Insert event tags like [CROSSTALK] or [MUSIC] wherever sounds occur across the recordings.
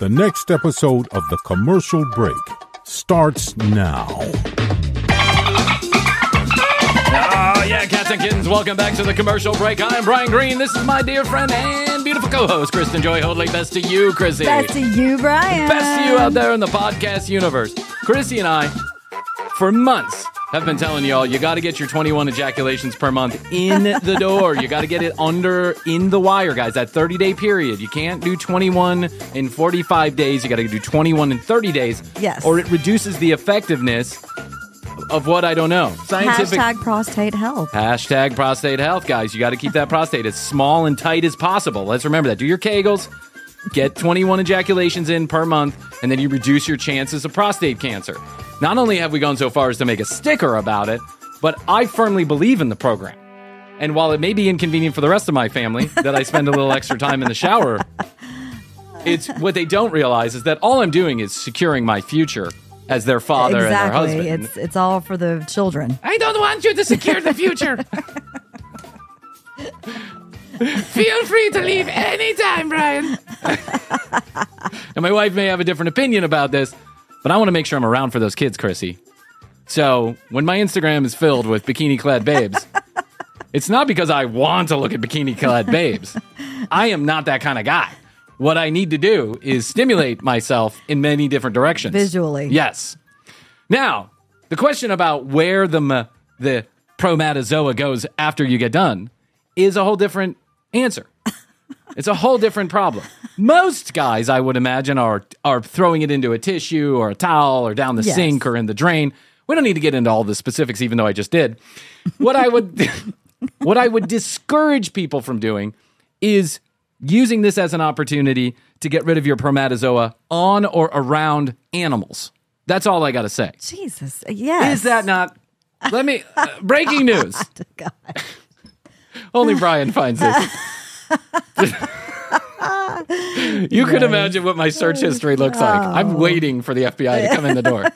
The next episode of The Commercial Break starts now. Oh, yeah, cats and kittens, welcome back to the commercial break. I'm Bryan Green. This is my dear friend and beautiful co host, Kristen Joy Hoadley. Best to you, Krissy. Best to you, Bryan. Best to you out there in the podcast universe. Krissy and I, for months, have been telling y'all you got to get your 21 ejaculations per month in the door. You got to get it under in the wire, guys. That 30 day period. You can't do 21 in 45 days. You got to do 21 in 30 days. Yes. Or it reduces the effectiveness of what I don't know. Scientific. Hashtag prostate health. Hashtag prostate health, guys. You got to keep that prostate as small and tight as possible. Let's remember that. Do your Kegels, get 21 ejaculations in per month, and then you reduce your chances of prostate cancer. Not only have we gone so far as to make a sticker about it, but I firmly believe in the program. And while it may be inconvenient for the rest of my family that I spend a little extra time in the shower, it's what they don't realize is that all I'm doing is securing my future as their father and their exactly. husband. It's it's all for the children. I don't want you to secure the future. [LAUGHS] Feel free to leave anytime, Bryan. [LAUGHS] and my wife may have a different opinion about this, but I want to make sure I'm around for those kids, Krissy. So when my Instagram is filled with bikini clad babes, [LAUGHS] it's not because I want to look at bikini clad babes. I am not that kind of guy. What I need to do is stimulate myself in many different directions. Visually. Yes. Now, the question about where the the spermatozoa goes after you get done is a whole different answer. it's a whole different problem. Most guys, I would imagine, are are throwing it into a tissue or a towel or down the Yes. sink or in the drain. We don't need to get into all the specifics, even though I just did. What I would [LAUGHS] what I would discourage people from doing is using this as an opportunity to get rid of your spermatozoa on or around animals. That's all I got to say. Jesus. Yes. Is that not? Let me. Uh, breaking [LAUGHS] news. Only Bryan finds this. [LAUGHS] you could imagine what my search history looks like. I'm oh. waiting for the FBI to come in the door.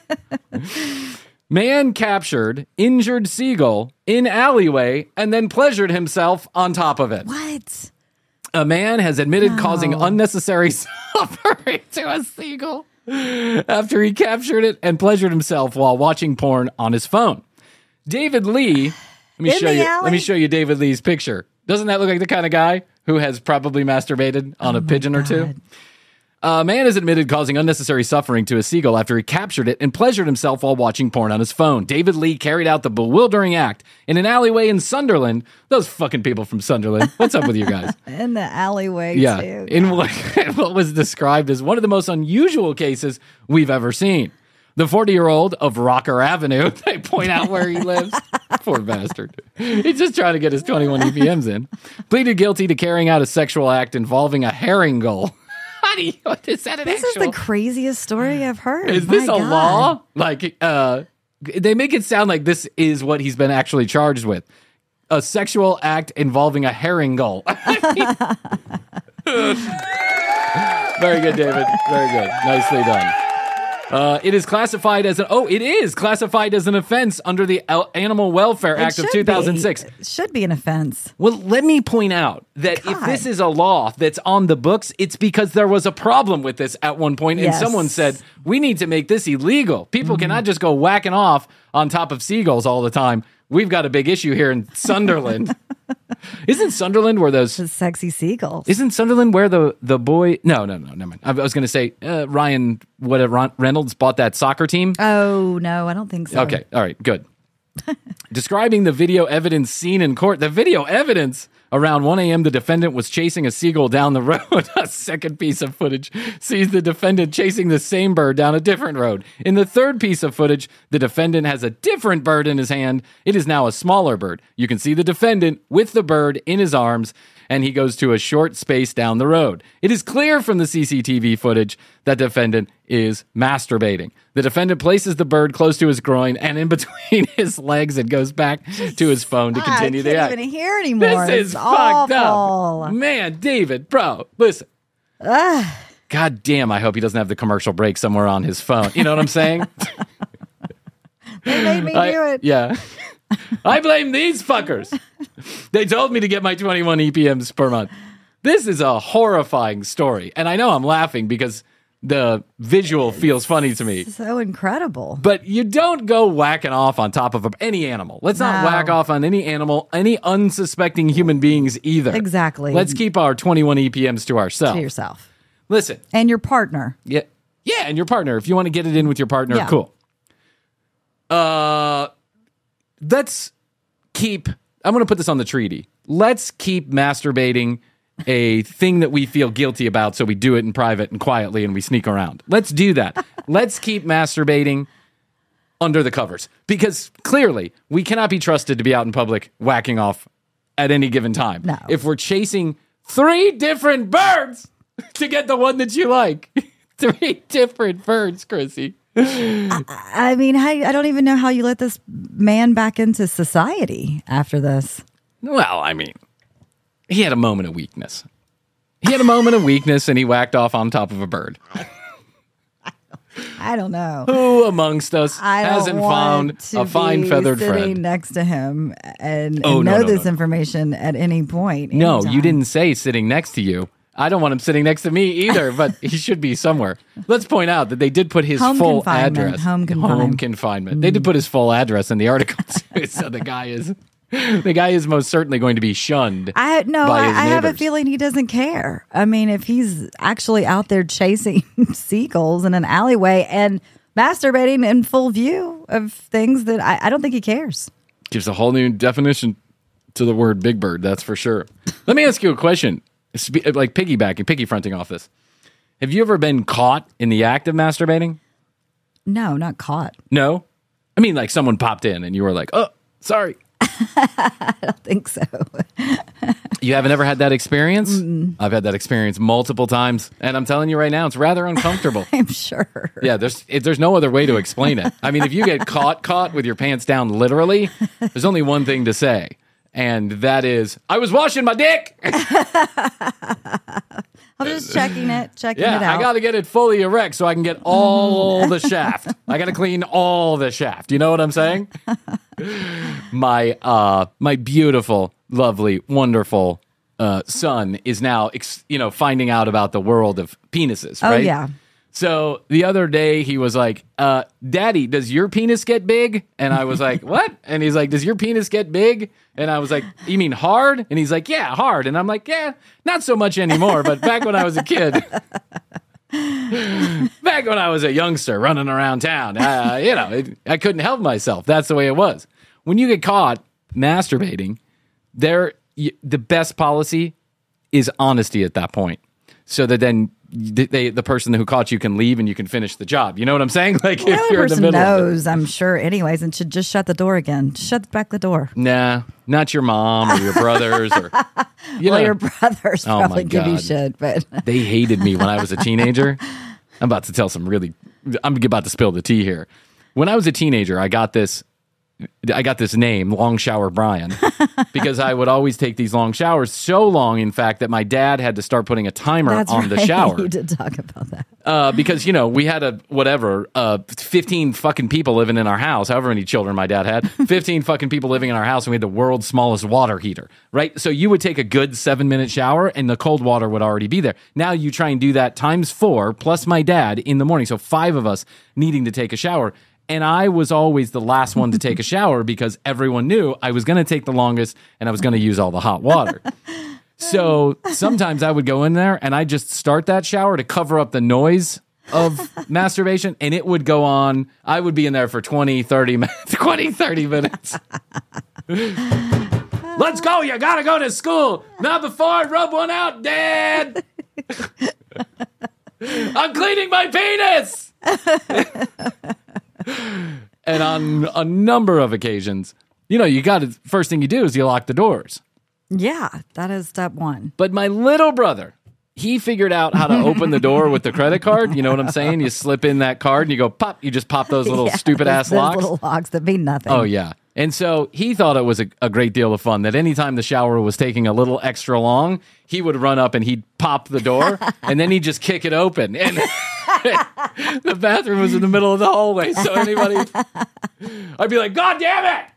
[LAUGHS] Man captured injured seagull in alleyway and then pleasured himself on top of it. what? A man has admitted causing unnecessary [LAUGHS] suffering to a seagull after he captured it and pleasured himself while watching porn on his phone. David Lee, [SIGHS] [SIGHS] [SIGHS] let me In show you. alley? Let me show you David Lee's picture. Doesn't that look like the kind of guy who has probably masturbated on a oh pigeon or two? Oh A man has admitted causing unnecessary suffering to a seagull after he captured it and pleasured himself while watching porn on his phone. David Lee carried out the bewildering act in an alleyway in Sunderland. Those fucking people from Sunderland. What's up with you guys? [LAUGHS] In the alleyway Yeah, too. in what, [LAUGHS] what was described as one of the most unusual cases we've ever seen. The 40 year old of Roker Avenue, [LAUGHS] they point out where he lives. [LAUGHS] Poor bastard. He's just trying to get his 21 EPMs in. Pleaded guilty to carrying out a sexual act involving a herring gull. [LAUGHS] Honey, what is that an this actual? is the craziest story I've heard. is this a God. law? Like, uh, they make it sound like this is what he's been actually charged with. A sexual act involving a herring gull. [LAUGHS] Very good, David. Very good. Nicely done. Uh, it is classified as an oh, it is classified as an offense under the Al- Animal Welfare Act of 2006. be. It should be an offense. Well, let me point out that if this is a law that's on the books, it's because there was a problem with this at one point, and Yes. Mm-hmm. someone said we need to make this illegal. People cannot just go whacking off on top of seagulls all the time. We've got a big issue here in Sunderland. [LAUGHS] [LAUGHS] isn't Sunderland where those? The sexy seagulls. Isn't Sunderland where the the boy? No, no, no, never mind. I was going to say uh, Ryan, what Ron- Reynolds bought that soccer team. oh no, I don't think so. Okay, all right, good. [LAUGHS] Describing the video evidence seen in court, the video evidence around 1 a.m., the defendant was chasing a seagull down the road. [LAUGHS] a second piece of footage sees the defendant chasing the same bird down a different road. In the third piece of footage, the defendant has a different bird in his hand. It is now a smaller bird. You can see the defendant with the bird in his arms and he goes to a short space down the road. It is clear from the CCTV footage that the defendant is masturbating. The defendant places the bird close to his groin and in [LAUGHS] between his legs and goes back to his phone to ah, continue I the can't act. even hear anymore. This is It's fucked up. Man, David, bro, listen. God damn, I hope he doesn't have the commercial break somewhere on his phone. You know what I'm saying? [LAUGHS] They made me I- do it. Yeah. [LAUGHS] [LAUGHS] I blame these fuckers. They told me to get my 21 EPMs per month. This is a horrifying story. And I know I'm laughing because the visual feels funny to me. So incredible. But you don't go whacking off on top of any animal. Let's not No. whack off on any animal, any unsuspecting human beings either. Exactly. Let's keep our 21 EPMs to ourselves. to yourself Listen, and your partner. yeah, yeah, and your partner. If you want to get it in with your partner, Yeah. cool. Uh, let's keep. I'm going to put this on the treaty. Let's keep masturbating a thing that we feel guilty about, so we do it in private and quietly, and we sneak around. Let's do that. [LAUGHS] let's keep masturbating under the covers because clearly we cannot be trusted to be out in public whacking off at any given time. No. If we're chasing three different birds [LAUGHS] to get the one that you like, [LAUGHS] three different birds, Krissy. I mean, how, I don't even know how you let this man back into society after this. Well, I mean, he had a moment of weakness. He had a moment of weakness and he whacked off on top of a bird. I don't know. Who amongst us I hasn't found a fine feathered sitting friend? next to him and, oh, and Oh, know no, this no. information at any point. No, you didn't say sitting next to you. I don't want him sitting next to me either, but he [LAUGHS] should be somewhere. Let's point out that they did put his Home full confinement, address. home Home confinement. confinement. They did put his full address in the article [LAUGHS] too, so the guy is the guy is most certainly going to be shunned. I no, I, I have a feeling he doesn't care. I mean, if he's actually out there chasing [LAUGHS] seagulls in an alleyway and masturbating in full view of things that I, I don't think he cares. gives a whole new definition to the word big bird. That's for sure. Let me ask you a question, like piggybacking, piggy fronting off this. Have you ever been caught in the act of masturbating? No, not caught. No. I mean, like someone popped in and you were like, "Oh, sorry." [LAUGHS] I don't think so. You haven't ever had that experience? I've had that experience multiple times, and I'm telling you right now, it's rather uncomfortable. [LAUGHS] I'm sure. yeah, there's there's no other way to explain it. I mean, if you get caught caught with your pants down, literally, there's only one thing to say, and that is, "I was washing my dick." [LAUGHS] I'm just checking it, checking Yeah, it out. I got to get it fully erect so I can get all [LAUGHS] the shaft. I got to clean all the shaft. You know what I'm saying? [LAUGHS] my uh my beautiful, lovely, wonderful uh son is now ex- you know finding out about the world of penises, Oh, right? yeah. So the other day he was like, uh, Daddy, does your penis get big? And I was like, [LAUGHS] What? And he's like, Does your penis get big? And I was like, You mean hard? And he's like, Yeah, hard. And I'm like, Yeah, not so much anymore. But back when I was a kid, [LAUGHS] [LAUGHS] back when I was a youngster running around town, uh, you know, it, I couldn't help myself. That's the way it was. When you get caught masturbating, there, the best policy is honesty at that point, so that then th- they, the person who caught you can leave and you can finish the job. You know what I'm saying? [LAUGHS] Like the if you're in the person middle. knows, I'm sure, anyways, and should just shut the door again. Shut back the door. Nah, not your mom or your brothers or [LAUGHS] you well, know, your brothers Oh, my probably give you shit, but [LAUGHS] they hated me when I was a teenager. I'm about to tell some really I'm about to spill the tea here. When I was a teenager, I got this I got this name, Long Shower Bryan, [LAUGHS] because I would always take these long showers so long, in fact, that my dad had to start putting a timer that's on the [LAUGHS] shower. You did talk about that. Uh, because you know we had a whatever, uh, fifteen fucking people living in our house. However many children my dad had, [LAUGHS] fifteen fucking people living in our house, and we had the world's smallest water heater. Right, so you would take a good seven minute shower, and the cold water would already be there. Now you try and do that times four plus my dad in the morning, so five of us needing to take a shower. And I was always the last one to take a shower because everyone knew I was going to take the longest and I was going to use all the hot water. [LAUGHS] So sometimes I would go in there and I just start that shower to cover up the noise of [LAUGHS] masturbation and it would go on. I would be in there for 20, 30 minutes, [LAUGHS] 20, 30 minutes. Let's go. You got to go to school. Not before I rub one out, Dad. I'm cleaning my penis. And on a number of occasions, you know, you got to, first thing you do is you lock the doors. Yeah, that is step one. But my little brother, he figured out how to open the door with the credit card. You know what I'm saying? You slip in that card and you go pop. You just pop those little [LAUGHS] Yeah, stupid ass those locks. little locks that mean nothing. Oh yeah. And so he thought it was a, a great deal of fun that anytime the shower was taking a little extra long, he would run up and he'd pop the door [LAUGHS] and then he'd just kick it open. And [LAUGHS] the bathroom was in the middle of the hallway. So anybody, I'd be like, God damn it!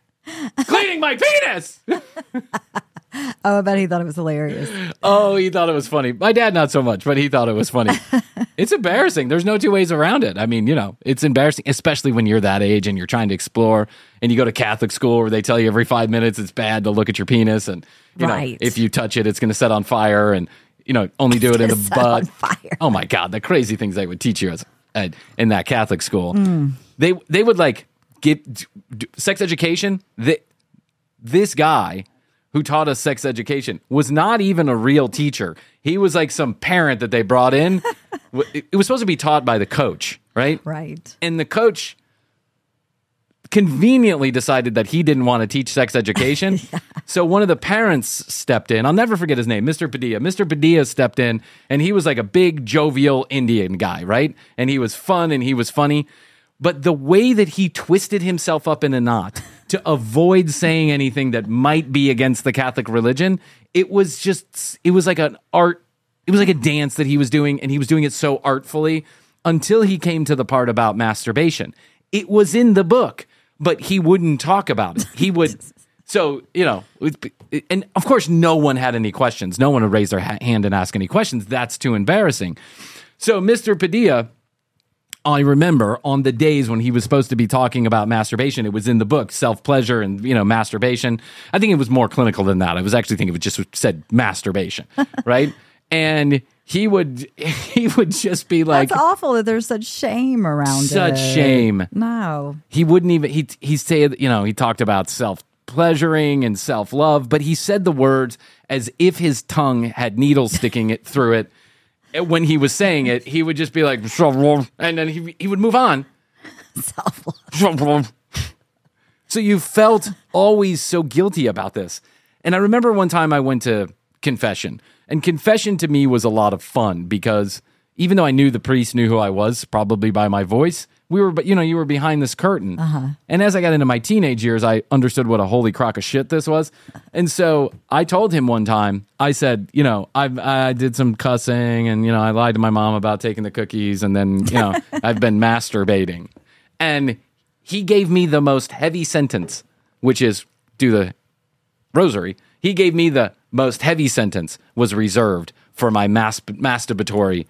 Cleaning my penis! [LAUGHS] Oh, I bet he thought it was hilarious. Oh, he thought it was funny. My dad, not so much, but he thought it was funny. [LAUGHS] It's embarrassing. There's no two ways around it. I mean, you know, it's embarrassing, especially when you're that age and you're trying to explore and you go to Catholic school where they tell you every five minutes it's bad to look at your penis and, you Right. know, if you touch it, it's going to set on fire and, you know, only do it in the gonna set on butt. fire. Oh my God, the crazy things they would teach you as, uh, in that Catholic school. Hmm. They, they would like get d- d- sex education. They, this guy who taught us sex education was not even a real teacher. He was like some parent that they brought in. [LAUGHS] it was supposed to be taught by the coach, right? Right. And the coach conveniently decided that he didn't want to teach sex education. [LAUGHS] So one of the parents stepped in. I'll never forget his name, Mr. Padilla. Mr. Padilla stepped in and he was like a big jovial Indian guy, right? And he was fun and he was funny. But the way that he twisted himself up in a knot to avoid saying anything that might be against the Catholic religion, it was just it was like an art it was like a dance that he was doing and he was doing it so artfully until he came to the part about masturbation. It was in the book, but he wouldn't talk about it. He would [LAUGHS] so, you know, and of course no one had any questions. No one would raise their hand and ask any questions. That's too embarrassing. So, Mr. Padilla I remember on the days when he was supposed to be talking about masturbation, it was in the book, self pleasure and, you know, masturbation. I think it was more clinical than that. I was actually thinking it just said masturbation, [LAUGHS] right? And he would, [LAUGHS] he would just be like, It's awful that there's such shame around it. such shame. No. He wouldn't even, he, he said, you know, he talked about self pleasuring and self love, but he said the words as if his tongue had needles sticking it through it. When he was saying it, he would just be like, and then he, he would move on. Self-love. [LAUGHS] So you felt always so guilty about this. And I remember one time I went to confession, and confession to me was a lot of fun because even though I knew the priest knew who I was, probably by my voice, we were, but you know, you were behind this curtain. Uh-huh. And as I got into my teenage years, I understood what a holy crock of shit this was. And so I told him one time, I said, you know, I've, I did some cussing and, you know, I lied to my mom about taking the cookies and then, you know, [LAUGHS] I've been masturbating. And he gave me the most heavy sentence, which is do the rosary. He gave me the most heavy sentence was reserved for my mas- masturbatory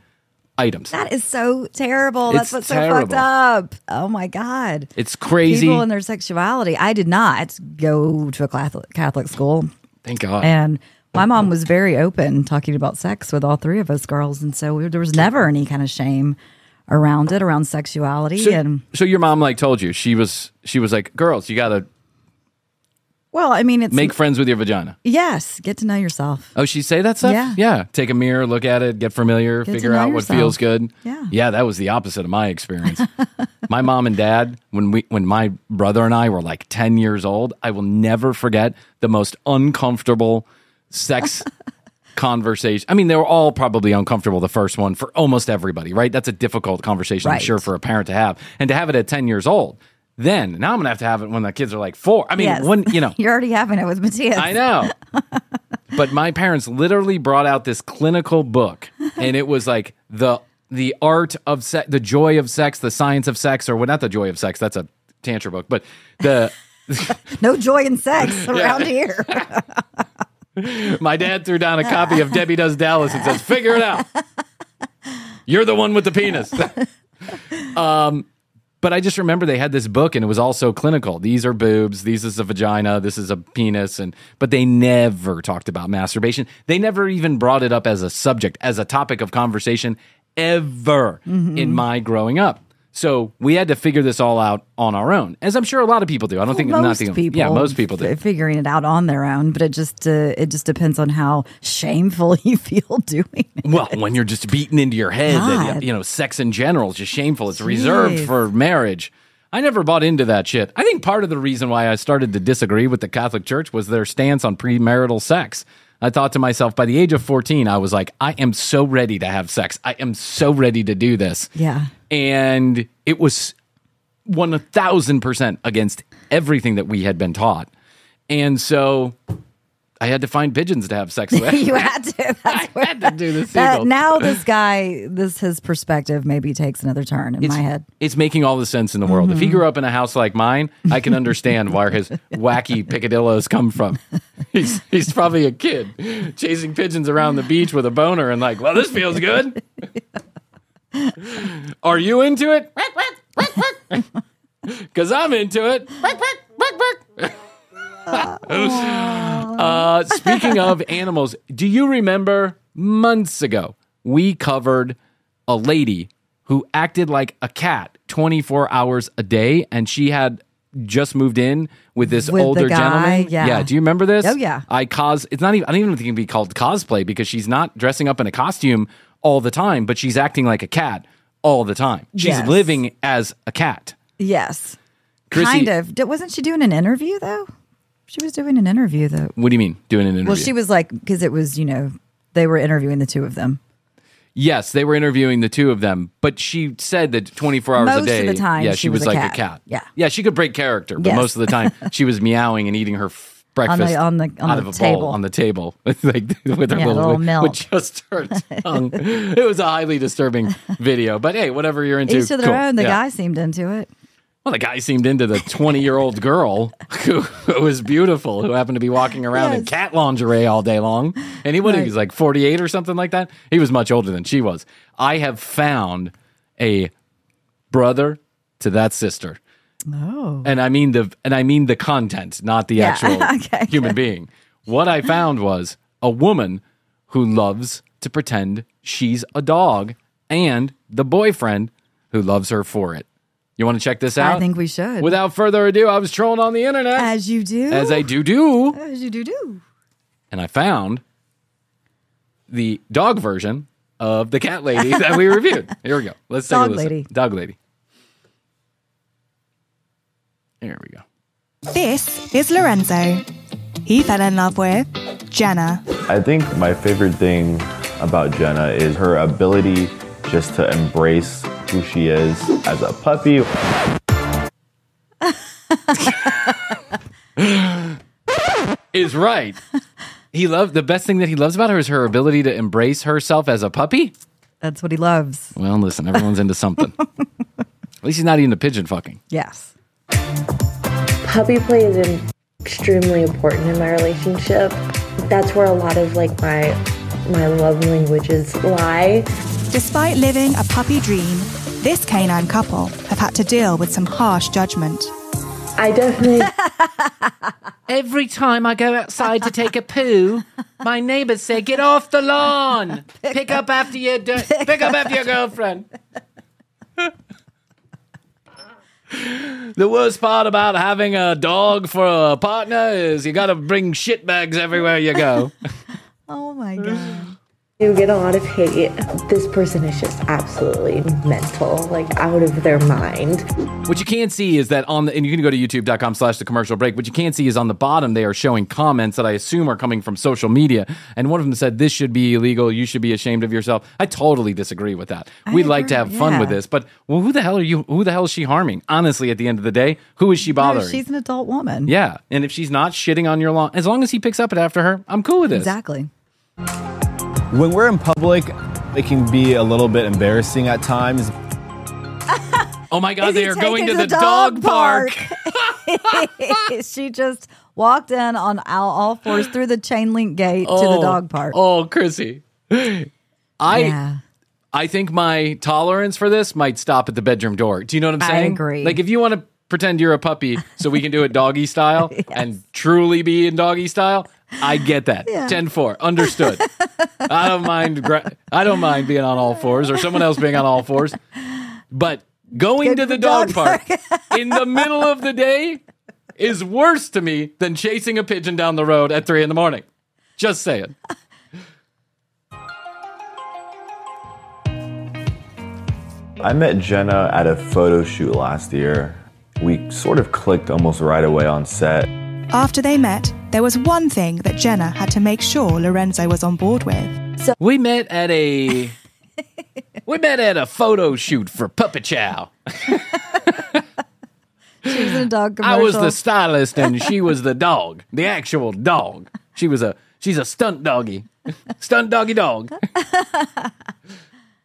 items. That is so terrible. That's It's what's so fucked up. Oh my God. It's crazy. People and their sexuality. I did not go to a Catholic, Catholic school. Thank God. And my mom was very open talking about sex with all three of us girls. And so we, there was never any kind of shame around it, around sexuality. so, and so your mom like told you she was she was like, girls, you got to well, I mean, it's make friends with your vagina. yes, get to know yourself. Oh, she say that stuff? Yeah. Yeah. Take a mirror, look at it, get familiar, to figure know out what yourself. feels good. Yeah. Yeah, that was the opposite of my experience. [LAUGHS] my mom and dad, when we when my brother and I were like 10 years old, I will never forget the most uncomfortable sex [LAUGHS] conversation. I mean, they were all probably uncomfortable the first one for almost everybody, right? That's a difficult conversation, I'm Right. sure, for a parent to have. And to have it at 10 years old. Then now I'm gonna have to have it when the kids are like four. I mean, yes. when you know [LAUGHS] You're already having it with Matthias. I know. [LAUGHS] but my parents literally brought out this clinical book, and it was like the the art of sex, the joy of sex, the science of sex, or well, not the joy of sex. That's a tantra book, but the [LAUGHS] No joy in sex around here. my dad threw down a copy of Debbie Does Dallas and says, "Figure it out. You're the one with the penis." um, but I just remember they had this book, and it was all so clinical. These are boobs. These is a vagina. This is a penis, and but they never talked about masturbation. They never even brought it up as a subject, as a topic of conversation ever in mm-hmm. my growing up. So we had to figure this all out on our own, as I'm sure a lot of people do. I don't think not most the, people, yeah, most people do. figuring it out on their own, but it just uh, it just depends on how shameful [LAUGHS] you feel doing it. Well, when you're just beaten into your head that you know sex in general is just shameful. It's reserved for marriage. I never bought into that shit. I think part of the reason why I started to disagree with the Catholic Church was their stance on premarital sex. I thought to myself, by the age of 14, I was like, I am so ready to have sex. I am so ready to do this. Yeah. And it was 1000% against everything that we had been taught. And so I had to find pigeons to have sex [LAUGHS] with. you had to. [LAUGHS] That's I where, had to do the that, now [LAUGHS] this guy, this his perspective maybe takes another turn in my head. It's making all the sense in the world. If Mm-hmm. he grew up in a house like mine, I can understand where his wacky picadillos come from. He's he's probably a kid chasing pigeons around the beach with a boner and like, well, this feels good. Are you into it? Because I'm into it. [LAUGHS] uh, speaking of animals, do you remember months ago we covered a lady who acted like a cat 24 hours a day and she had just moved in with this With the older guy, gentleman? yeah. Do you remember this? Oh, yeah. I cause it's not even I don't even think it can be called cosplay because she's not dressing up in a costume all the time, but she's acting like a cat all the time. She's Yes. living as a cat. Yes. Krissy, kind of. D- Wasn't she doing an interview though? She was doing an interview though. What do you mean doing an interview? Well, she was like because it was you know they were interviewing the two of them. Yes, they were interviewing the two of them, but she said that 24 hours Most a of day. the time, yeah, she she, was, was a like cat. a cat. Yeah. yeah, she could break character, but Yes. most of the time [LAUGHS] she was meowing and eating her f- breakfast on the- on the out the of a table. bowl on the table, [LAUGHS] like with her Yeah, little, little milk. with just her tongue. [LAUGHS] it was a highly disturbing video, but hey, whatever you're into. Each to their cool. own. The Yeah. guy seemed into it. Well, the guy seemed into the 20 year old girl who, who was beautiful, who happened to be walking around in cat lingerie all day long. And he, what, he was like 48 or something like that. He was much older than she was. I have found a brother to that sister. Oh. And I mean the and I mean the content, not the Yeah. [LAUGHS] actual Okay. human being. What I found was a woman who loves to pretend she's a dog and the boyfriend who loves her for it. You want to check this out? I think we should. Without further ado, I was trolling on the internet As you do. as I do do, As you do do. and I found the dog version of the cat lady that we reviewed. [LAUGHS] Here we go. Let's take Dog a listen. lady. Dog lady. Here we go. This is Lorenzo. He fell in love with Jenna. I think my favorite thing about Jenna is her ability just to embrace who she is as a puppy. [LAUGHS] Is right. He loved the best thing that he loves about her is her ability to embrace herself as a puppy. That's what he loves. Well, listen, everyone's into something. [LAUGHS] At least he's not into pigeon fucking. Yes. puppy play is in- extremely important in my relationship. That's where a lot of like my my love languages lie. Despite living a puppy dream, this canine couple have had to deal with some harsh judgment. I definitely [LAUGHS] Every time I go outside to take a poo, my neighbors say, "Get off the lawn. Pick, up after your do- pick, up after your girlfriend." [LAUGHS] the worst part about having a dog for a partner is you got to bring shit bags everywhere you go. [LAUGHS] Oh my god. Do get a lot of hate. This person is just absolutely mental, like out of their mind. What you can't see is that on the, and you can go to youtube.com slash the commercial break. What you can't see is on the bottom, they are showing comments that I assume are coming from social media. And one of them said, This should be illegal. You should be ashamed of yourself. I totally disagree with that. We'd like to agree, have fun with this, but well, who the hell are you? Who the hell is she harming? Honestly, at the end of the day, who is she No, bothering? she's an adult woman. yeah. And if she's not shitting on your lawn, as long as he picks up it after her, I'm cool with this. Exactly. When we're in public, it can be a little bit embarrassing at times. [LAUGHS] Oh my God, they are going to taking the, dog, park. [LAUGHS] she just walked in on all, all fours through the chain link gate to the oh, dog park. Oh, Krissy. I yeah. I think my tolerance for this might stop at the bedroom door. Do you know what I'm I saying? agree. Like if you want to pretend you're a puppy so we can do it doggy style [LAUGHS] and truly be in doggy style, I get that. Yeah. 10-4. Understood. [LAUGHS] I don't mind gra- I don't mind being on all fours or someone else being on all fours. But going Get to the the dog, dog park [LAUGHS] in the middle of the day is worse to me than chasing a pigeon down the road at three in the morning. Just saying. I met Jenna at a photo shoot last year. We sort of clicked almost right away on set. After they met, there was one thing that Jenna had to make sure Lorenzo was on board with. We met at a [LAUGHS] we met at a photo shoot for Puppy Chow. [LAUGHS] She was in a dog commercial. I was the stylist and she [LAUGHS] was the dog, the actual dog. She was a she's a stunt doggy, stunt doggy dog.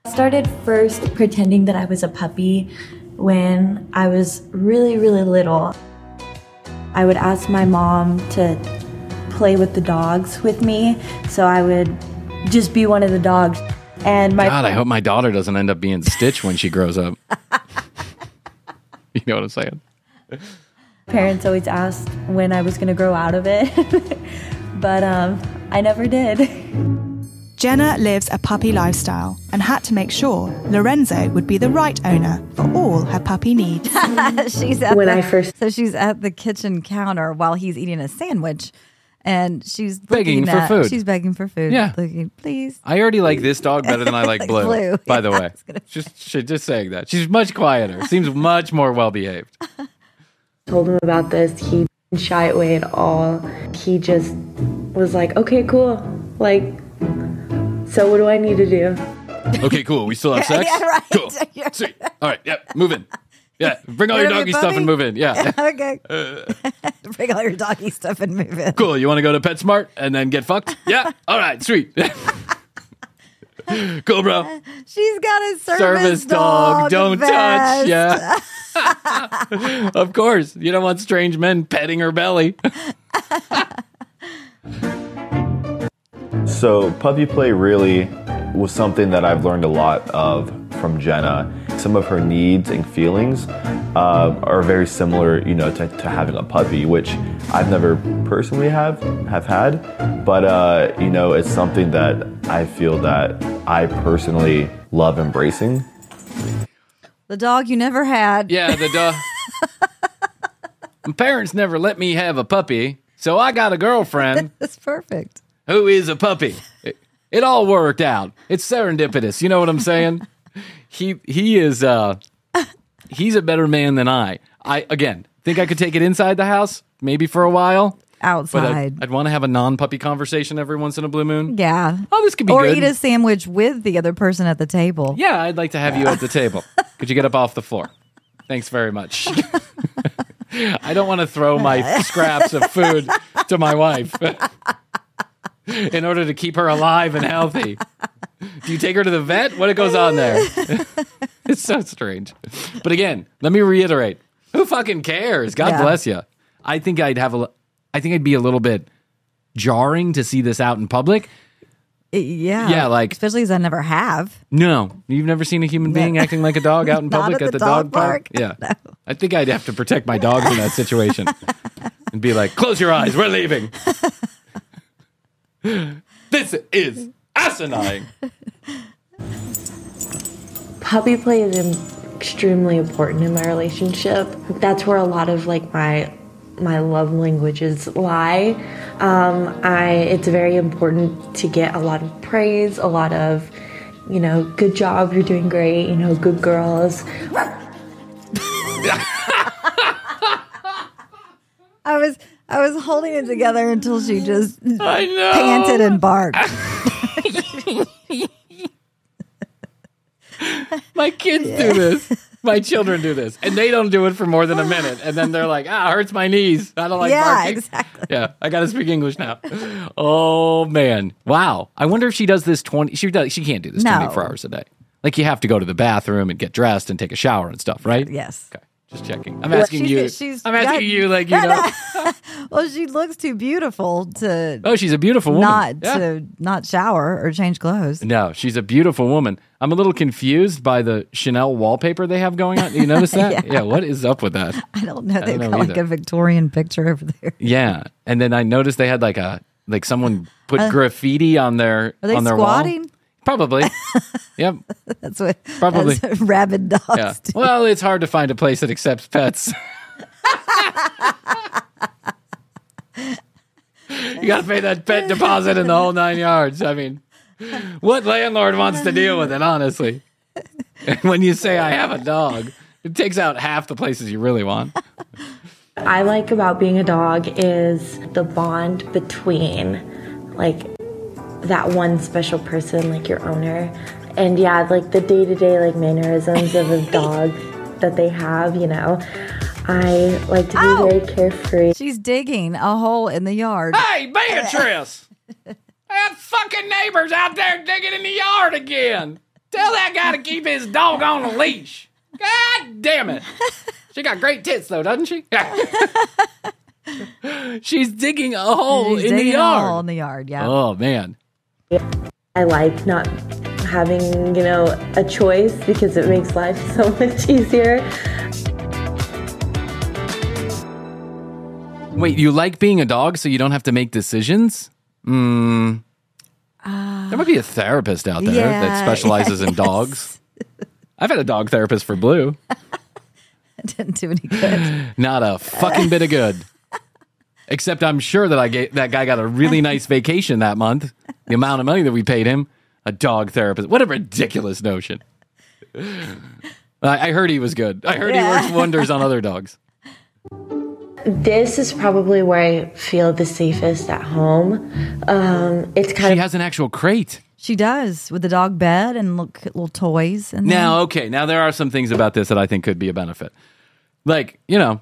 started first pretending that I was a puppy when I was really, really little. I would ask my mom to play with the dogs with me, so I would just be one of the dogs. And my God, I hope my daughter doesn't end up being Stitch when she grows up. [LAUGHS] you know what I'm saying? parents always asked when I was going to grow out of it, [LAUGHS] but um, I never did. [LAUGHS] Jenna lives a puppy lifestyle and had to make sure Lorenzo would be the right owner for all her puppy needs. [LAUGHS] she's at When the, I first- so she's at the kitchen counter while he's eating a sandwich, and she's Begging looking for at- food. She's begging for food. Yeah. looking, please. I already like this dog better than I like Like [LAUGHS] Blue. Blue. By the Yeah, I way, was just she- just saying that she's much quieter. Seems much more well behaved. told him about this. He didn't shy away at all. He just was like, okay, cool. Like, so what do I need to do? Okay, cool. We still have [LAUGHS] sex. Yeah, right. Cool. [LAUGHS] Sweet. All right. Yeah. Move in. Yeah. Bring all your doggy stuff and move in. Yeah. [LAUGHS] okay. Uh. Bring all your doggy stuff and move in. Cool. You want to go to PetSmart and then get fucked? Yeah. All right. Sweet. cool, bro. She's got a service, Service dog. Don't vest. touch. Yeah. of course. You don't want strange men petting her belly. So, puppy play really was something that I've learned a lot of from Jenna. Some of her needs and feelings uh, are very similar, you know, to, to having a puppy, which I've never personally have have had, but uh, you know, it's something that I feel that I personally love embracing. The dog you never had. Yeah, the [LAUGHS] dog. My parents never let me have a puppy, so I got a girlfriend [LAUGHS] That's perfect. Who is a puppy. It, it all worked out. It's serendipitous. You know what I'm saying? [LAUGHS] He he is uh he's a better man than I. I again think I could take it inside the house, maybe for a while. But Outside. I'd, I'd want to have a non-puppy conversation every once in a blue moon. yeah. Oh, this could be or good. eat a sandwich with the other person at the table. Yeah, I'd like to have you at the [LAUGHS] table. Could you get up off the floor? Thanks very much. [LAUGHS] I don't want to throw my scraps of food to my wife [LAUGHS] in order to keep her alive and healthy. Do you take her to the vet? What goes on there? [LAUGHS] it's so strange. But again, let me reiterate: who fucking cares? God Yeah. bless you. I think I'd have a. I think I'd be a little bit jarring to see this out in public. Yeah. Yeah, like- especially as I never have. No, you've never seen a human being acting like a dog out in [LAUGHS] public at the dog park. Yeah, I think I'd have to protect my dogs in that situation and be like, "Close your eyes, we're leaving." This is asinine. Puppy play is extremely important in my relationship. That's where a lot of like my my love languages lie. Um, I it's very important to get a lot of praise, a lot of you know, good job, you're doing great, you know, good girls. [LAUGHS] I was I was holding it together until she just I know. panted and barked. [LAUGHS] My kids do this. My children do this, and they don't do it for more than a minute, and then they're like, "Ah, it hurts my knees. I don't like yeah, barking." exactly. Yeah, I got to speak English now. Oh man, wow! I wonder if she does this twenty. She does. She can't do this No. twenty four hours a day. Like you have to go to the bathroom and get dressed and take a shower and stuff, right? Yes. Okay, just checking. I'm asking she's- you. she's I'm asking got- you, like you [LAUGHS] know. Well, she looks too beautiful to oh, she's a beautiful woman. not Yeah. to not shower or change clothes. No, she's a beautiful woman. I'm a little confused by the Chanel wallpaper they have going on. Do you notice [LAUGHS] that? Yeah. What is up with that? I don't know. They've got like a Victorian picture over there. Yeah, and then I noticed they had like a like someone put graffiti on their Uh, Are they on their squatting? wall. Probably. [LAUGHS] yep. That's what Probably. that's what rabid dogs Yeah. do. Well, it's hard to find a place that accepts pets. [LAUGHS] you got to pay that pet deposit in the whole nine yards. I mean, what landlord wants to deal with it, honestly? [LAUGHS] When you say I have a dog, it takes out half the places you really want. I like about being a dog is the bond between like that one special person, like your owner, and yeah, like the day to day like mannerisms of a [LAUGHS] dog that they have. You know, I like to be Ow. very carefree. She's digging a hole in the yard. Hey, Beatrice! [LAUGHS] that fucking neighbor's out there digging in the yard again. Tell that guy to keep his dog on a leash. God damn it. She got great tits, though, doesn't she? [LAUGHS] She's digging a hole She's in the digging a yard. hole in the yard. Yeah. Oh, man. I like not having, you know, a choice because it makes life [LAUGHS] so much easier. Wait, you like being a dog so you don't have to make decisions? Hmm. there might be a therapist out there that yeah, specializes in yes. dogs. I've had a dog therapist for Blue. [LAUGHS] Didn't do any good. Not a fucking bit of good. Except I'm sure that I gave, that guy got a really [LAUGHS] nice vacation that month. The amount of money that we paid him, a dog therapist. What a ridiculous notion. I, I heard he was good. I heard he works wonders on other dogs. This is probably where I feel the safest at home. Um, it's kind She of has an actual crate. She does with the dog bed and look little toys. And Now, okay, now there are some things about this that I think could be a benefit. Like, you know,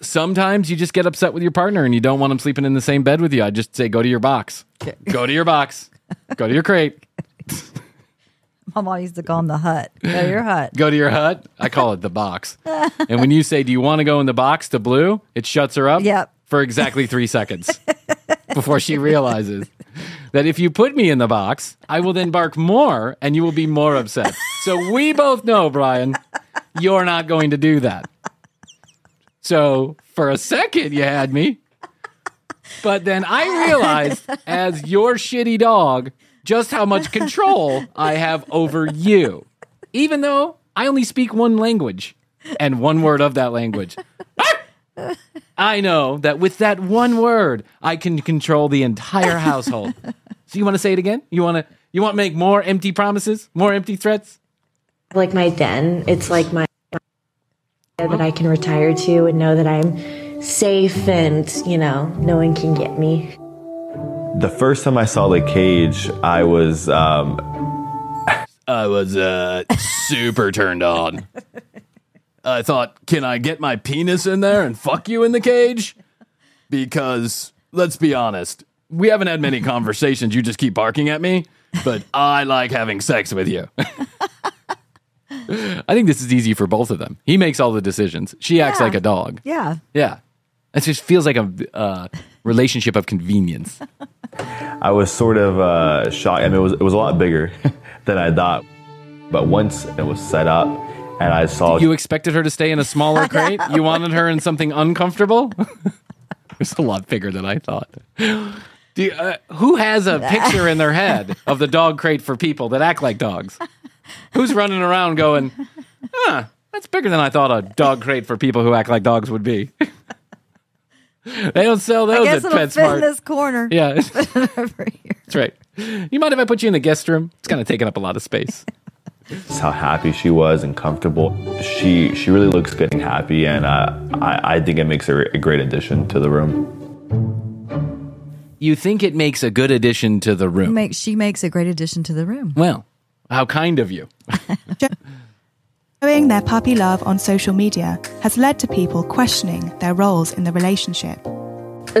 sometimes you just get upset with your partner and you don't want them sleeping in the same bed with you. I just say, go to your box. Go to your box. Go to your crate. [LAUGHS] my mom used to call him the hut. Go to your hut. Go to your hut. I call it the box. [LAUGHS] And when you say, do you want to go in the box to blue? It shuts her up Yep. for exactly three seconds [LAUGHS] before she realizes that if you put me in the box, I will then bark more and you will be more upset. So we both know, Bryan, you're not going to do that. So for a second, you had me. But then I realized, as your shitty dog, just how much control I have over you. Even though I only speak one language and one word of that language. I know that with that one word, I can control the entire household. So you want to say it again? You want to you want to make more empty promises, more empty threats? like my den. It's like my, my that I can retire to and know that I'm safe and, you know, no one can get me. The first time I saw the cage, I was um, [LAUGHS] I was uh super turned on. I thought, can I get my penis in there and fuck you in the cage? Because let's be honest, we haven't had many conversations. You just keep barking at me, but I like having sex with you. [LAUGHS] [LAUGHS] I think this is easy for both of them. He makes all the decisions. She acts Yeah. like a dog. Yeah. Yeah. It just feels like a uh, relationship of convenience. [LAUGHS] I was sort of uh, shocked. I mean, it was it was a lot bigger [LAUGHS] than I thought. But once it was set up, and I saw You expected her to stay in a smaller crate? You wanted her in something uncomfortable? it's a lot bigger than I thought. Do you, uh, who has a picture in their head of the dog crate for people that act like dogs? Who's running around going, huh, that's bigger than I thought a dog crate for people who act like dogs would be? they don't sell I those guess at it'll fit in PetSmart. this corner. Yeah, [LAUGHS] Over here. that's right. You mind if I put you in the guest room? It's kind of taking up a lot of space. how happy she was and comfortable. She she really looks good and happy, and uh, I I think it makes her a great addition to the room. You think it makes a good addition to the room? Make, she makes a great addition to the room. Well, how kind of you. Showing their puppy love on social media has led to people questioning their roles in the relationship.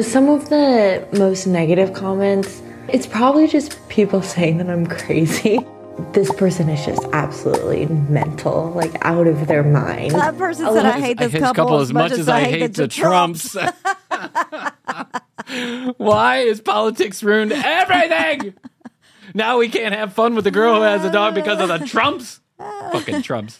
Some of the most negative comments, it's probably just people [LAUGHS] saying that I'm crazy. This person is just absolutely mental, like out of their mind. That person said, I hate this couple, as much as I hate the Trumps. [LAUGHS] Why is politics ruined everything? [LAUGHS] now we can't have fun with the girl who has a dog because of the [LAUGHS] Trumps. Fucking Trumps.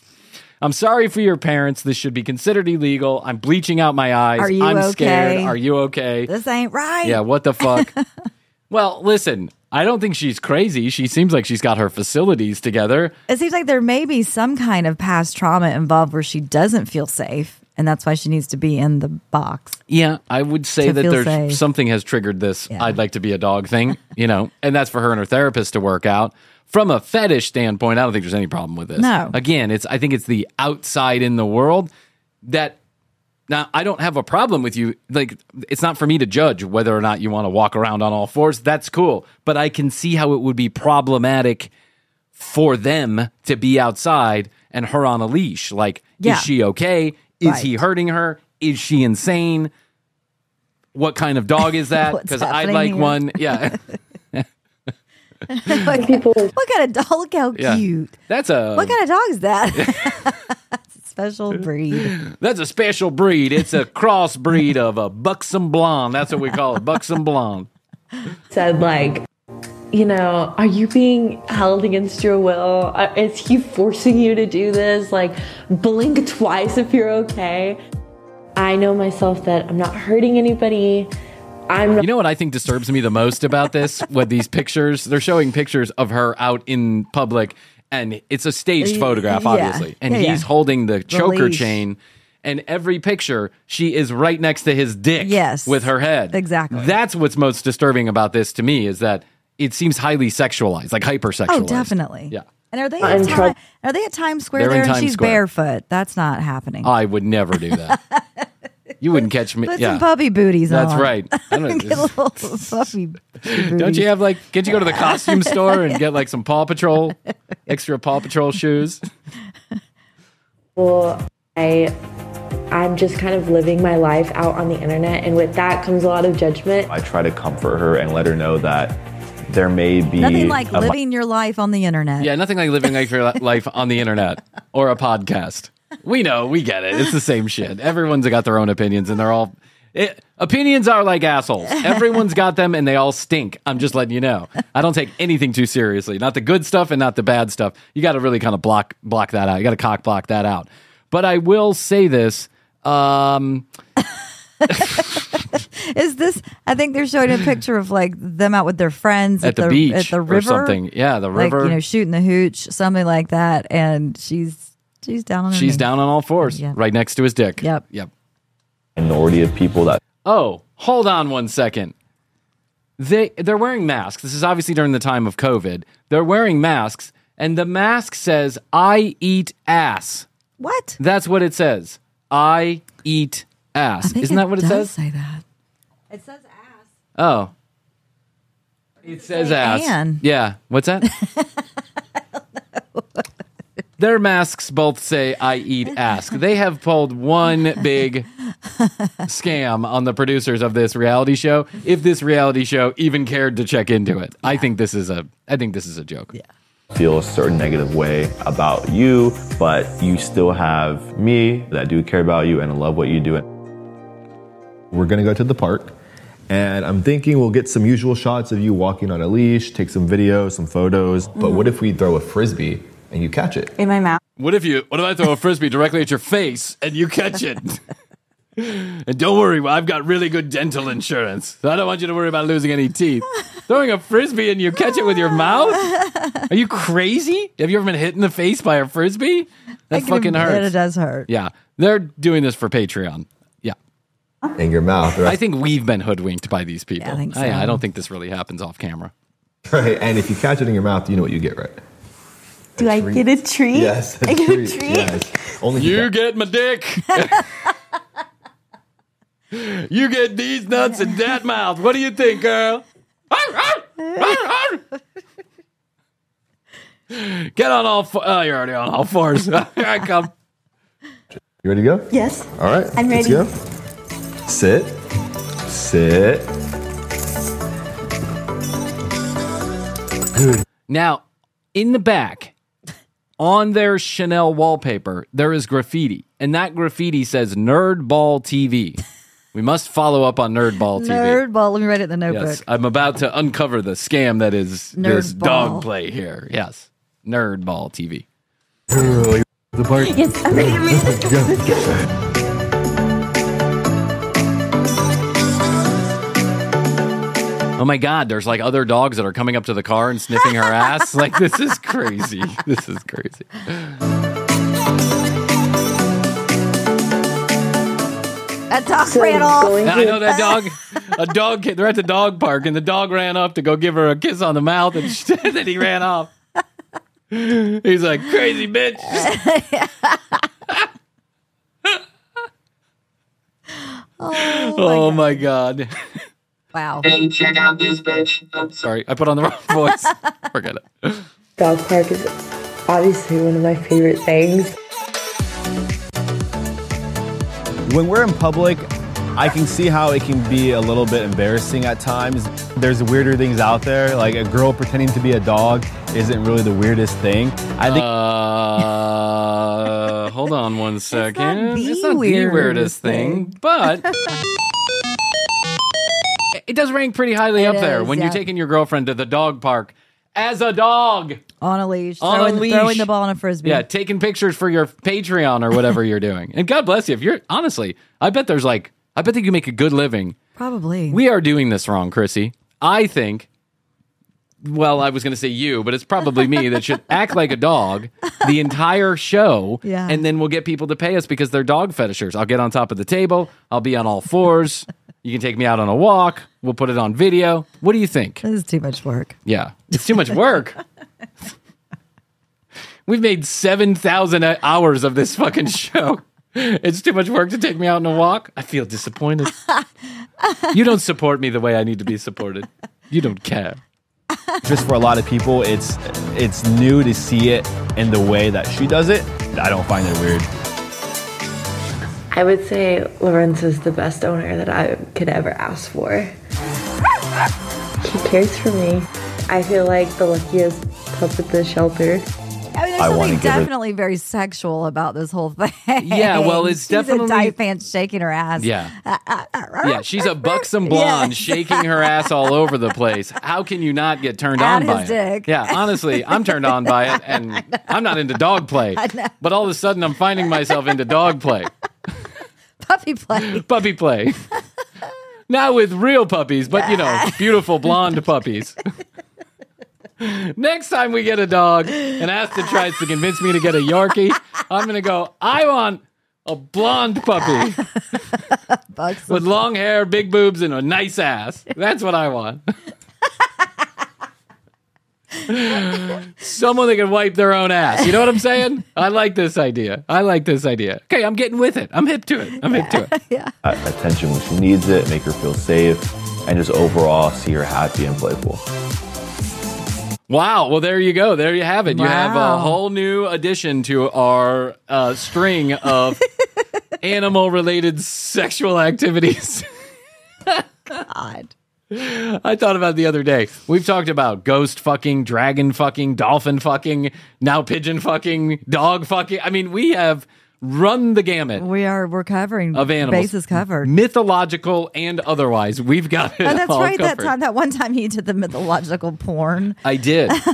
I'm sorry for your parents. This should be considered illegal. I'm bleaching out my eyes. Are you I'm scared. okay? Are you okay? This ain't right. Yeah, what the fuck? [LAUGHS] well, listen, I don't think she's crazy. She seems like she's got her facilities together. It seems like there may be some kind of past trauma involved where she doesn't feel safe, and that's why she needs to be in the box. Yeah, I would say that there's safe. something has triggered this Yeah. I'd like to be a dog thing, you know, and that's for her and her therapist to work out. From a fetish standpoint, I don't think there's any problem with this. No. Again, it's I think it's the outside in the world that now I don't have a problem with you. Like it's not for me to judge whether or not you want to walk around on all fours. That's cool. But I can see how it would be problematic for them to be outside and her on a leash. Like, Yeah. is she okay? Is he hurting her? Is she insane? What kind of dog is [LAUGHS] that? Because I'd like here? one. Yeah. Like, [LAUGHS] People what kind of dog? Look how Yeah. cute. That's a What kind of dog is that? [LAUGHS] It's a special breed. that's a special breed. It's a crossbreed of a buxom blonde. That's what we call it, buxom blonde. said like you know, are you being held against your will? Uh, Is he forcing you to do this? Like, blink twice if you're okay. I know myself that I'm not hurting anybody. I'm not You know what I think disturbs me the most about this? [LAUGHS] With these pictures, they're showing pictures of her out in public, and it's a staged photograph, yeah. obviously. And Yeah, he's yeah. holding the choker leash. chain. And every picture, she is right next to his dick. Yes. with her head. Exactly. That's what's most disturbing about this to me is that it seems highly sexualized, like hypersexualized. Oh, definitely. Yeah. And are they at try- Ti- are they at Times Square They're there and Times she's Square. barefoot? That's not happening. I would never do that. [LAUGHS] you wouldn't catch me. Put yeah, some puppy booties that's on. right. I don't, [LAUGHS] Get a little puppy don't you have like? Can't you go to the costume [LAUGHS] store and get like some Paw Patrol, extra Paw Patrol shoes? Well, I I'm just kind of living my life out on the internet and with that comes a lot of judgment. I try to comfort her and let her know that there may be Nothing like a- living your life on the internet. Yeah, nothing like living like your life on the internet or a podcast. We know, we get it. It's the same shit. Everyone's got their own opinions, and they're all it, opinions are like assholes. Everyone's got them, and they all stink. I'm just letting you know. I don't take anything too seriously. Not the good stuff and not the bad stuff. You got to really kind of block block that out. You got to cock block that out. But I will say this. Um, [LAUGHS] Is this? I think they're showing a [LAUGHS] picture of like them out with their friends at, the, beach at the or river, something. Yeah, the like river. you know, shooting the hooch, something like that. And she's she's down on her She's knee. down on all fours, Yeah. right next to his dick. Yep. Yep. minority of people that Oh, hold on one second. They they're wearing masks. This is obviously during the time of COVID. They're wearing masks, and the mask says "I eat ass." What? That's what it says. I eat ass. I think Isn't that what it does says? Say that. It says ass. Oh, it says ass. Ann. Yeah. What's that? [LAUGHS] Their masks both say "I eat ass." They have pulled one big scam on the producers of this reality show. If this reality show even cared to check into it, I think this is a. I think this is a joke. Yeah. feel a certain negative way about you, but you still have me that do care about you and love what you do. We're gonna go to the park, and I'm thinking we'll get some usual shots of you walking on a leash, take some videos, some photos. But what if we throw a frisbee and you catch it? In my mouth. What if you? What if I throw a frisbee directly at your face and you catch it? and don't worry, I've got really good dental insurance, so I don't want you to worry about losing any teeth. Throwing a frisbee and you catch it with your mouth? Are you crazy? Have you ever been hit in the face by a frisbee? That I fucking hurts. It does hurt. Yeah, they're doing this for Patreon. Yeah, In your mouth, I think we've been hoodwinked by these people. Yeah, I think so. I, don't think this really happens off camera. right. And if you catch it in your mouth, you know what you get, right? Do I get a treat? Yes, I get a treat. Yes. Only if You catch- get my dick. [LAUGHS] you get these nuts in that mouth. What do you think, girl? Get on all fours. Oh, you're already on all fours. [LAUGHS] Here I come. You ready to go? Yes. All right. I'm Let's ready. go. Sit. Sit. Good. Now, in the back, on their Chanel wallpaper, there is graffiti, and that graffiti says Nerdball TV. We must follow up on Nerdball TV. Nerd ball. Let me write it in the notebook. Yes, I'm about to uncover the scam that is this Nerdball. dog play here. Yes, Nerdball TV. The park. Yes, I'm ready. I'm ready. Let's go. Let's go. Oh my God, there's like other dogs that are coming up to the car and sniffing her ass. Like this is crazy. [LAUGHS] This is crazy. That dog So ran off. going I to- know that dog. [LAUGHS] A dog. They're at the dog park, and the dog ran up to go give her a kiss on the mouth, and she, [LAUGHS] then he ran off. He's like crazy bitch. Oh, oh, my god. Wow. Hey, check out this bitch. Sorry, I put on the wrong [LAUGHS] voice. Forget it. Dog park is obviously one of my favorite things. When we're in public, I can see how it can be a little bit embarrassing at times. There's weirder things out there, like a girl pretending to be a dog isn't really the weirdest thing. I think Uh, hold on one second. the It's not the weirdest weirdest thing, thing. but [LAUGHS] it does rank pretty highly It up there is, when yeah. you're taking your girlfriend to the dog park as a dog. On a leash. On a throwing, leash. Throwing the ball on a frisbee. Yeah, taking pictures for your Patreon or whatever you're doing. And God bless you. If you're honestly, I bet there's like, I bet that you make a good living. Probably. We are doing this wrong, Krissy. I think. Well, I was going to say you, but it's probably me that should [LAUGHS] act like a dog the entire show, Yeah. and then we'll get people to pay us because they're dog fetishers. I'll get on top of the table. I'll be on all fours. You can take me out on a walk. We'll put it on video. What do you think? This is too much work. Yeah, it's too much work. [LAUGHS] We've made 7,000 hours of this fucking show. It's too much work to take me out on a walk. I feel disappointed. You don't support me the way I need to be supported. You don't care. Just for a lot of people, it's it's new to see it in the way that she does it. I don't find it weird. I would say Lorenzo's the best owner that I could ever ask for. He cares for me. I feel like the luckiest pup at the shelter. I mean, there's I wanna something give her- definitely very sexual about this whole thing. Yeah, well, it's [LAUGHS] She's definitely- a tight pants shaking her ass. Yeah. Uh, uh, uh, yeah, she's a buxom blonde shaking her ass all over the place. How can you not get turned At on by his it? Yeah, honestly, I'm turned on by it and [LAUGHS] I'm not into dog play. But all of a sudden I'm finding myself into dog play. Puppy play. [LAUGHS] puppy play. Not with real puppies, but you know, [LAUGHS] beautiful blonde puppies. Next time we get a dog and Asta tries to convince me to get a Yorkie, I'm going to go, I want a blonde puppy [LAUGHS] with long hair, big boobs, and a nice ass. That's what I want. [LAUGHS] Someone that can wipe their own ass. You know what I'm saying? I like this idea. I like this idea. Okay, I'm getting with it. I'm hip to it. I'm hip to it. [LAUGHS] Uh, attention when she needs it, make her feel safe, and just overall see her happy and playful. Wow. Well, there you go. There you have it. You have a whole new addition to our uh, string of [LAUGHS] animal related sexual activities. God. I thought about the other day. We've talked about ghost fucking, dragon fucking, dolphin fucking, now pigeon fucking, dog fucking. I mean, we have run the gamut We are we're covering of animals. bases covered. Mythological and otherwise. We've got [LAUGHS] it. Oh, that's all right. That time, that one time he did the mythological porn. I did. [LAUGHS]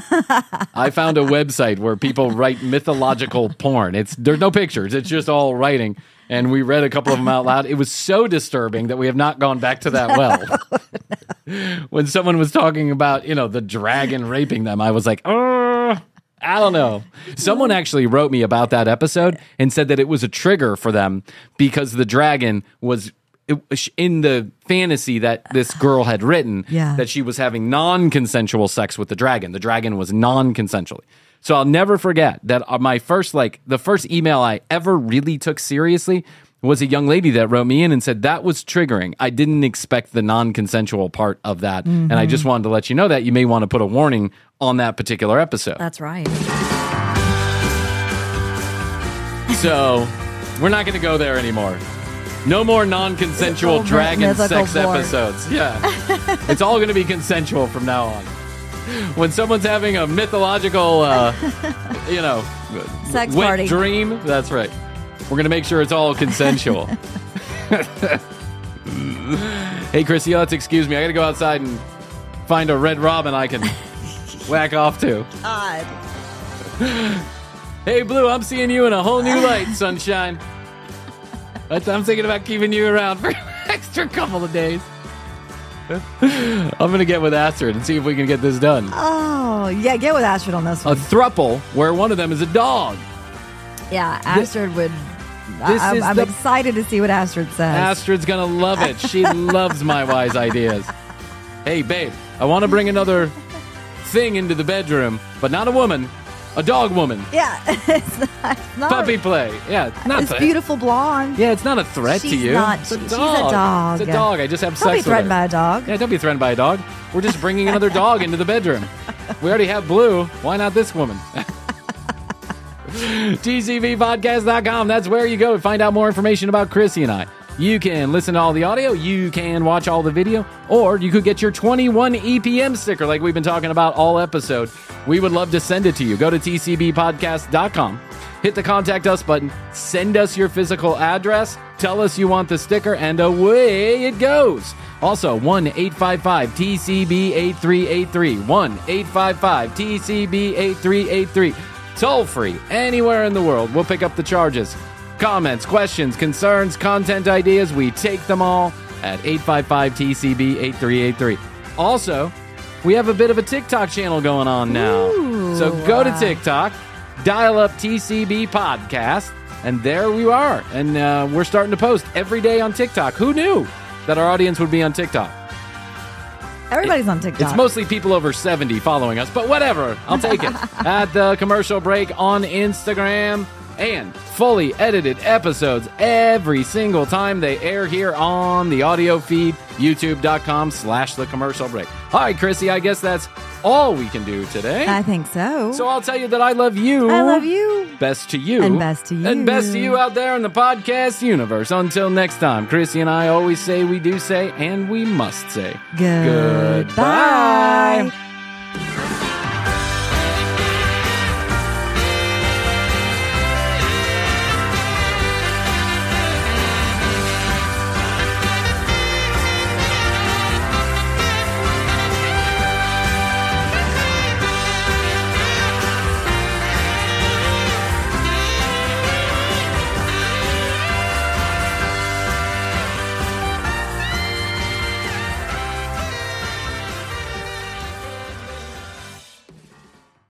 I found a website where people write mythological porn. It's there's no pictures. It's just all writing. And we read a couple of them out loud. It was so disturbing that we have not gone back to that well. [LAUGHS] when someone was talking about, you know, the dragon raping them, I was like, "Uh, I don't know. Someone actually wrote me about that episode and said that it was a trigger for them because the dragon was it, in the fantasy that this girl had written Yeah. that she was having non-consensual sex with the dragon. The dragon was non-consensually. So I'll never forget that uh, my first like the first email I ever really took seriously was a young lady that wrote me in and said that was triggering. I didn't expect the non-consensual part of that, and I just wanted to let you know that you may want to put a warning on that particular episode. That's right. So we're not going to go there anymore. No more non-consensual dragon sex porn. episodes. Yeah, [LAUGHS] it's all going to be consensual from now on. [LAUGHS] When someone's having a mythological, uh, [LAUGHS] you know, Sex wet party. dream, that's right. We're going to make sure it's all consensual. [LAUGHS] hey, Krissy, let's excuse me. I got to go outside and find a red robin I can whack off to. God. Hey, Blue, I'm seeing you in a whole new light, sunshine. But I'm thinking about keeping you around for an extra couple of days. I'm going to get with Astrid and see if we can get this done. Oh, yeah. Get with Astrid on this one. A thruple where one of them is a dog. yeah, Astrid would. This I, is am excited to see what Astrid says. Astrid's going to love it. She [LAUGHS] loves my wise ideas. Hey, babe, I want to bring another thing into the bedroom, but not a woman, a dog woman. yeah, [LAUGHS] it's not. It's not Puppy play. Yeah, it's not It's that- beautiful blonde. Yeah, it's not a threat to you. not- it's a she's a dog. dog. It's a dog. I just have Don't sex be with threatened by a dog. Yeah, don't be threatened by a dog. We're just bringing another [LAUGHS] dog into the bedroom. We already have Blue. Why not this woman? [LAUGHS] TCBpodcast.com. That's where you go to find out more information about Krissy and I. You can listen to all the audio, you can watch all the video, or you could get your 21 EPM sticker like we've been talking about all episode. We would love to send it to you. Go to TCBpodcast.com. Hit the contact us button, send us your physical address, tell us you want the sticker, and away it goes. Also, 1 855 TCB 8383. 1 855 TCB 8383. Toll free, anywhere in the world. We'll pick up the charges. Comments, questions, concerns, content ideas, we take them all at 855 TCB 8383. Also, we have a bit of a TikTok channel going on now. so go to TikTok, dial up TCB Podcast, and there we are. And uh, we're starting to post every day on TikTok. Who knew that our audience would be on TikTok? Everybody's on TikTok. It's mostly people over 70 following us, but whatever. I'll take it. [LAUGHS] At the commercial break on Instagram and fully edited episodes every single time they air here on the audio feed, youtube.com slash the commercial break. All right, Krissy, I guess that's all we can do today. I think so. so I'll tell you that I love you. I love you. Best to you. And best to you. And best to you out there in the podcast universe. Until next time, Krissy and I always say we do say and we must say Goodbye. Goodbye.